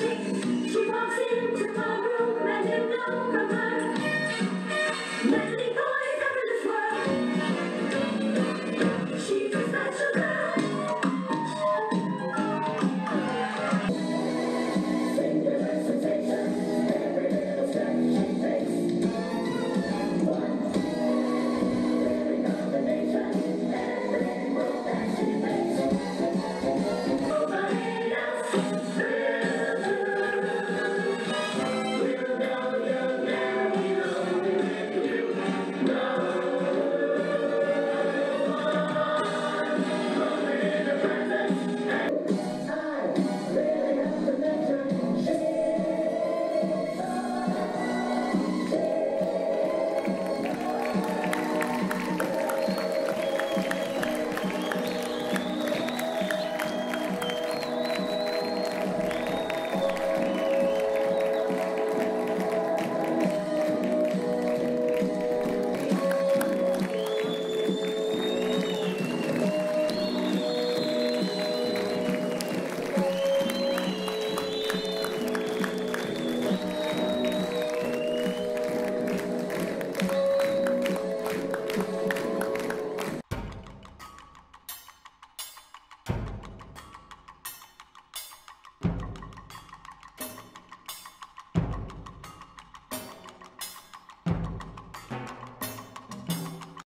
She walks into my room and you know from her.